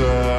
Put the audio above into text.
sad.